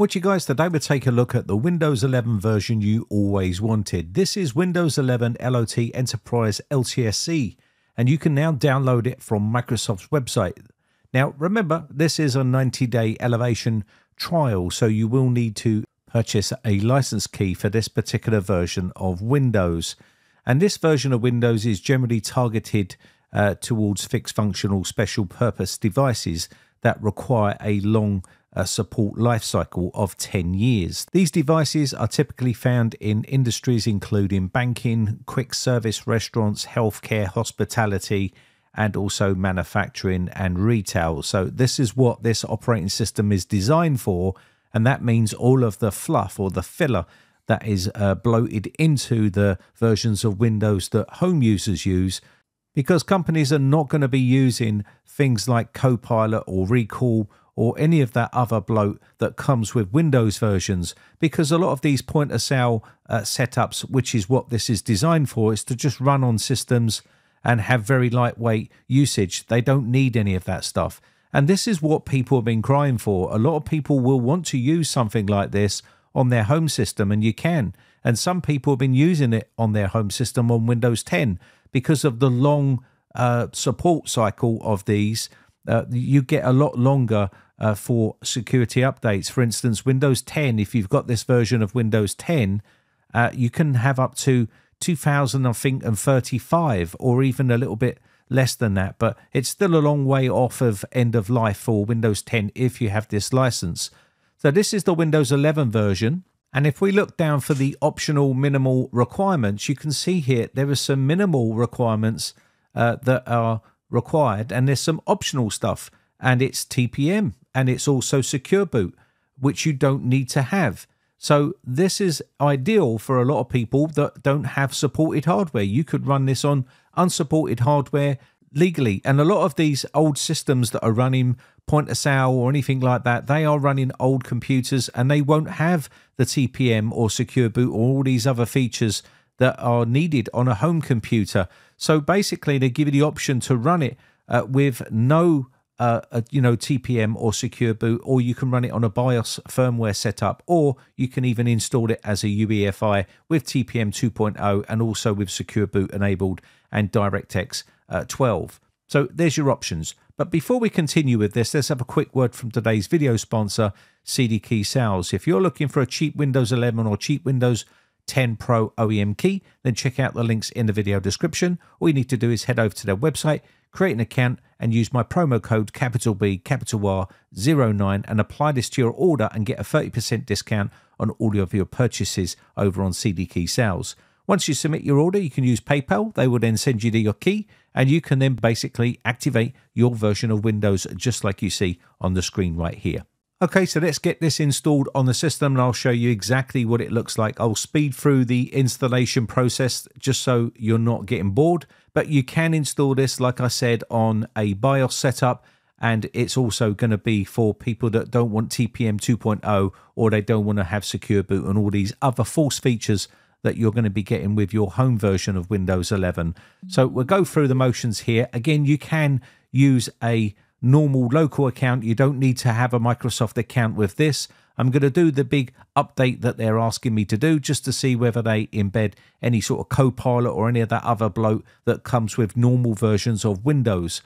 What you guys, today we'll take a look at the Windows 11 version you always wanted. This is Windows 11 IoT Enterprise LTSC, and you can now download it from Microsoft's website. Now, remember, this is a 90 day evaluation trial, so you will need to purchase a license key for this particular version of Windows. And this version of Windows is generally targeted uh, towards fixed functional special purpose devices that require a long uh, support lifecycle of 10 years. These devices are typically found in industries including banking, quick service restaurants, healthcare, hospitality, and also manufacturing and retail. So, this is what this operating system is designed for, and that means all of the fluff or the filler that is uh, bloated into the versions of Windows that home users use because companies are not going to be using things like Copilot or Recall or any of that other bloat that comes with Windows versions because a lot of these point of sale uh, setups, which is what this is designed for, is to just run on systems and have very lightweight usage. They don't need any of that stuff. And this is what people have been crying for. A lot of people will want to use something like this on their home system, and you can. And some people have been using it on their home system on Windows 10 because of the long uh, support cycle of these. Uh, you get a lot longer uh, for security updates. For instance, Windows 10, if you've got this version of Windows 10, uh, you can have up to 2000, I think, and 35, or even a little bit less than that. But it's still a long way off of end of life for Windows 10 if you have this license. So this is the Windows 11 version. And if we look down for the optional minimal requirements, you can see here there are some minimal requirements uh, that are required, and there's some optional stuff, and it's TPM and it's also secure boot, which you don't need to have. So this is ideal for a lot of people that don't have supported hardware. You could run this on unsupported hardware legally, and a lot of these old systems that are running point of sale or anything like that, they are running old computers and they won't have the TPM or secure boot or all these other features that are needed on a home computer. So basically, they give you the option to run it uh, with no. A, you know TPM or secure boot, or you can run it on a BIOS firmware setup, or you can even install it as a UEFI with TPM 2.0 and also with secure boot enabled and DirectX uh, 12. So there's your options. But before we continue with this, let's have a quick word from today's video sponsor, CD Key Sales. If you're looking for a cheap Windows 11 or cheap Windows 10 Pro OEM key, then check out the links in the video description. All you need to do is head over to their website, create an account, and use my promo code capital B capital R 09 and apply this to your order and get a 30% discount on all of your purchases over on CD Key Sales. Once you submit your order, you can use PayPal. They will then send you your key, and you can then basically activate your version of Windows just like you see on the screen right here. Okay, so let's get this installed on the system and I'll show you exactly what it looks like. I'll speed through the installation process just so you're not getting bored, but you can install this, like I said, on a BIOS setup and it's also going to be for people that don't want TPM 2.0 or they don't want to have secure boot and all these other false features that you're going to be getting with your home version of Windows 11. So we'll go through the motions here. Again, you can use a normal local account. You don't need to have a Microsoft account with this. I'm going to do the big update that they're asking me to do just to see whether they embed any sort of Copilot or any of that other bloat that comes with normal versions of Windows.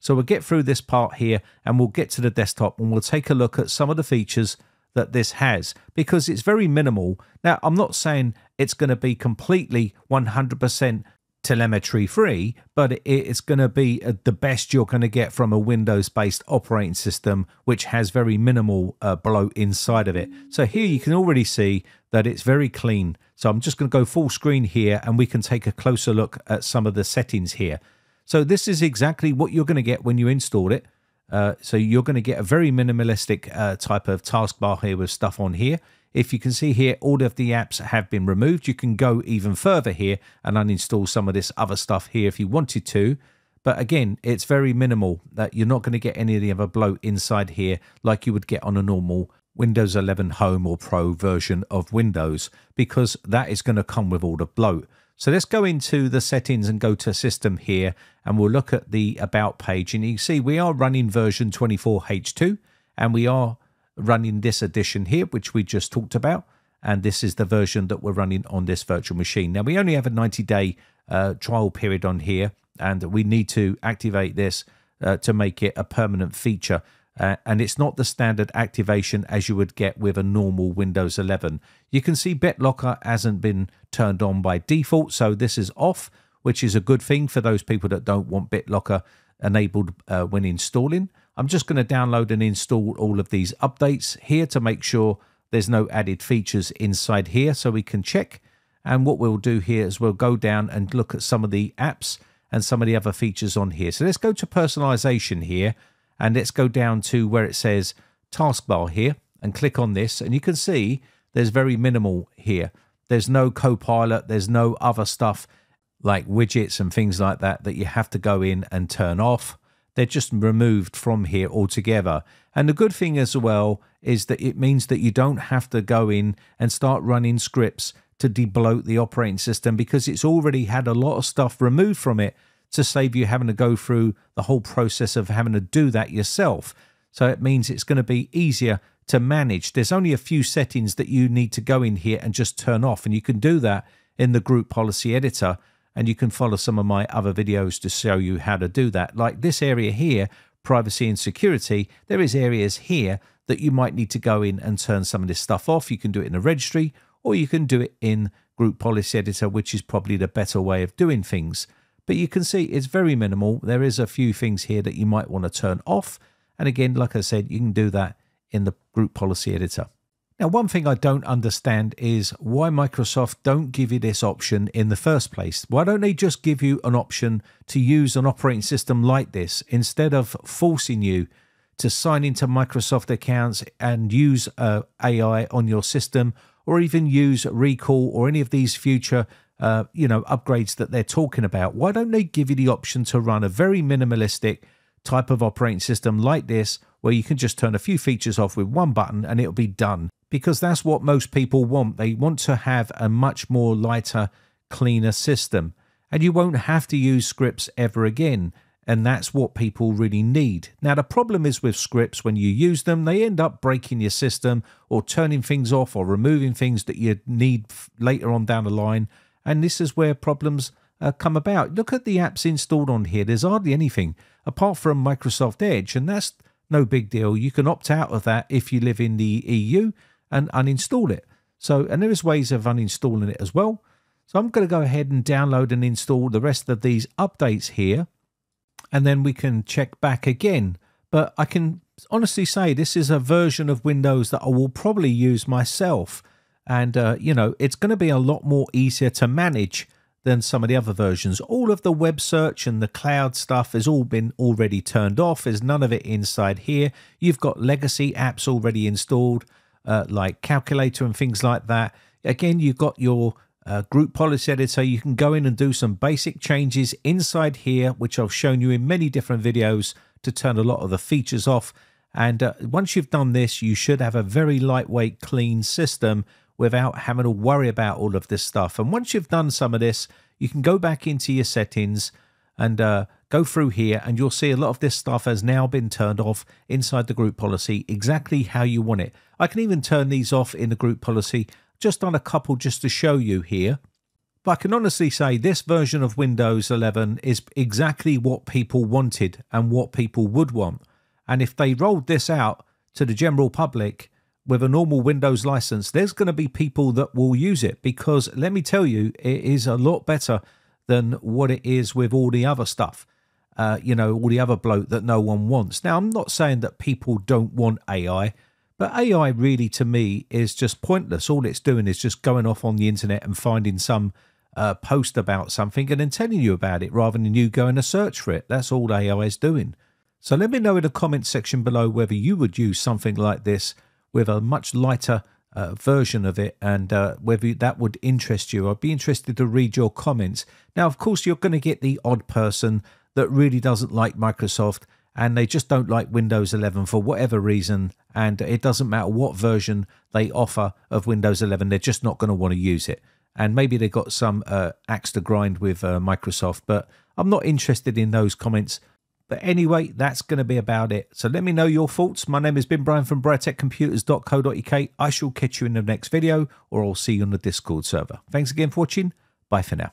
So we'll get through this part here and we'll get to the desktop and we'll take a look at some of the features that this has because it's very minimal. Now, I'm not saying it's going to be completely 100% telemetry free, but it's going to be uh, the best you're going to get from a Windows based operating system, which has very minimal uh, bloat inside of it. So here you can already see that it's very clean. So I'm just going to go full screen here and we can take a closer look at some of the settings here. So this is exactly what you're going to get when you install it. Uh, so you're going to get a very minimalistic uh, type of taskbar here with stuff on here. If you can see here, all of the apps have been removed. You can go even further here and uninstall some of this other stuff here if you wanted to. But again, it's very minimal that you're not going to get any of the other bloat inside here like you would get on a normal Windows 11 Home or Pro version of Windows because that is going to come with all the bloat. So let's go into the settings and go to system here and we'll look at the about page and you can see we are running version 24H2 and we are running this edition here, which we just talked about. And this is the version that we're running on this virtual machine. Now, we only have a 90 day uh, trial period on here, and we need to activate this uh, to make it a permanent feature. Uh, and it's not the standard activation as you would get with a normal Windows 11. You can see BitLocker hasn't been turned on by default, so this is off, which is a good thing for those people that don't want BitLocker enabled uh, when installing. I'm just going to download and install all of these updates here to make sure there's no added features inside here so we can check. And what we'll do here is we'll go down and look at some of the apps and some of the other features on here. So let's go to personalization here and let's go down to where it says taskbar here and click on this. And you can see there's very minimal here. There's no Copilot, there's no other stuff like widgets and things like that that you have to go in and turn off. They're just removed from here altogether. And the good thing as well is that it means that you don't have to go in and start running scripts to debloat the operating system because it's already had a lot of stuff removed from it to save you having to go through the whole process of having to do that yourself. So it means it's going to be easier to manage. There's only a few settings that you need to go in here and just turn off, and you can do that in the group policy editor. And you can follow some of my other videos to show you how to do that. Like this area here, privacy and security, there is areas here that you might need to go in and turn some of this stuff off. You can do it in a registry or you can do it in group policy editor, which is probably the better way of doing things. But you can see it's very minimal. There is a few things here that you might want to turn off. And again, like I said, you can do that in the group policy editor. Now, one thing I don't understand is why Microsoft don't give you this option in the first place. Why don't they just give you an option to use an operating system like this instead of forcing you to sign into Microsoft accounts and use uh, AI on your system or even use Recall or any of these future uh, you know, upgrades that they're talking about, why don't they give you the option to run a very minimalistic type of operating system like this, where you can just turn a few features off with one button and it'll be done? Because that's what most people want. They want to have a much more lighter, cleaner system. And you won't have to use scripts ever again. And that's what people really need. Now, the problem is with scripts, when you use them, they end up breaking your system or turning things off or removing things that you need later on down the line and this is where problems uh, come about. Look at the apps installed on here. There's hardly anything apart from Microsoft Edge, and that's no big deal. You can opt out of that if you live in the EU and uninstall it. So, and there is ways of uninstalling it as well. So I'm going to go ahead and download and install the rest of these updates here, and then we can check back again. But I can honestly say this is a version of Windows that I will probably use myself and uh, you know it's going to be a lot more easier to manage than some of the other versions. All of the web search and the cloud stuff has all been already turned off. There's none of it inside here. You've got legacy apps already installed, uh, like Calculator and things like that. Again, you've got your uh, group policy editor. You can go in and do some basic changes inside here, which I've shown you in many different videos to turn a lot of the features off. And uh, once you've done this, you should have a very lightweight, clean system without having to worry about all of this stuff. And once you've done some of this, you can go back into your settings and uh, go through here and you'll see a lot of this stuff has now been turned off inside the group policy exactly how you want it. I can even turn these off in the group policy, just on a couple just to show you here. But I can honestly say this version of Windows 11 is exactly what people wanted and what people would want. And if they rolled this out to the general public, with a normal Windows license, there's going to be people that will use it because let me tell you, it is a lot better than what it is with all the other stuff. Uh, you know, all the other bloat that no one wants. Now, I'm not saying that people don't want AI, but AI really to me is just pointless. All it's doing is just going off on the internet and finding some uh, post about something and then telling you about it rather than you going to search for it. That's all AI is doing. So let me know in the comments section below whether you would use something like this with a much lighter uh, version of it and uh, whether that would interest you. I'd be interested to read your comments. Now, of course, you're going to get the odd person that really doesn't like Microsoft and they just don't like Windows 11 for whatever reason. And it doesn't matter what version they offer of Windows 11, they're just not going to want to use it. And maybe they've got some uh, axe to grind with uh, Microsoft, but I'm not interested in those comments but anyway, that's going to be about it. So let me know your thoughts. My name is Ben Brian from briteccomputers.co.uk. I shall catch you in the next video or I'll see you on the Discord server. Thanks again for watching. Bye for now.